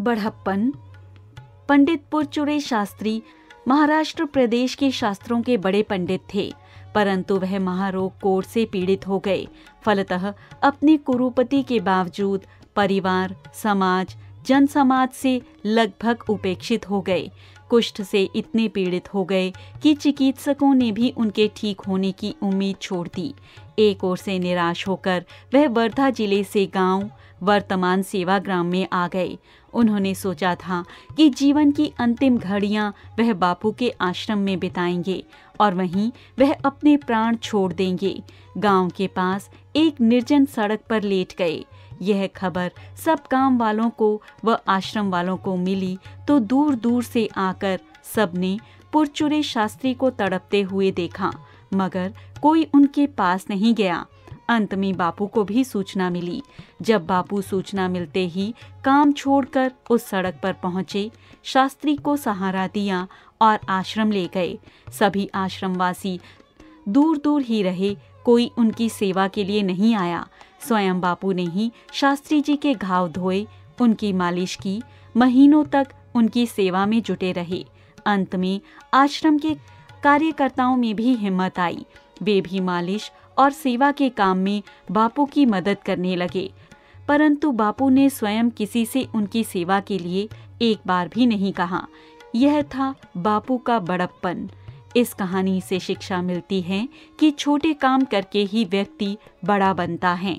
बढ़प्पन पंडित पुरचुरे शास्त्री, महाराष्ट्र प्रदेश के शास्त्रों के बड़े पंडित थे, परंतु वह महारोग कोर से पीड़ित हो गए। फलतः अपने कुरुपति के बावजूद परिवार, समाज जन समाज से लगभग उपेक्षित हो गए। कुष्ठ से इतने पीड़ित हो गए कि चिकित्सकों ने भी उनके ठीक होने की उम्मीद छोड़ दी। एक ओर से निराश होकर वह वर्धा ज़िले से गाँव, वर्तमान सेवा ग्राम में आ गए। उन्होंने सोचा था कि जीवन की अंतिम घड़ियाँ वह बापू के आश्रम में बिताएँगे और वहीं वह अपने प्राण छोड़ देंगे। गाँव के पास एक निर्जन सड़क पर लेट गए। यह खबर सब काम वालों को व आश्रम वालों को मिली तो दूर दूर से आकर सबने पुरचुरे शास्त्री को तड़पते हुए देखा, मगर कोई उनके पास नहीं गया। अंत में बापू को भी सूचना मिली। जब बापू सूचना मिलते ही काम छोड़कर उस सड़क पर पहुँचे, शास्त्री को सहारा दिया और आश्रम ले गए। सभी आश्रमवासी दूर दूर ही रहे, कोई उनकी सेवा के लिए नहीं आया। स्वयं बापू ने ही शास्त्री जी के घाव धोए, उनकी मालिश की, महीनों तक उनकी सेवा में जुटे रहे। अंत में आश्रम के कार्यकर्ताओं में भी हिम्मत आई। वे भी मालिश और सेवा के काम में बापू की मदद करने लगे। परंतु बापू ने स्वयं किसी से उनकी सेवा के लिए एक बार भी नहीं कहा। यह था बापू का बड़प्पन। इस कहानी से शिक्षा मिलती है कि छोटे काम करके ही व्यक्ति बड़ा बनता है।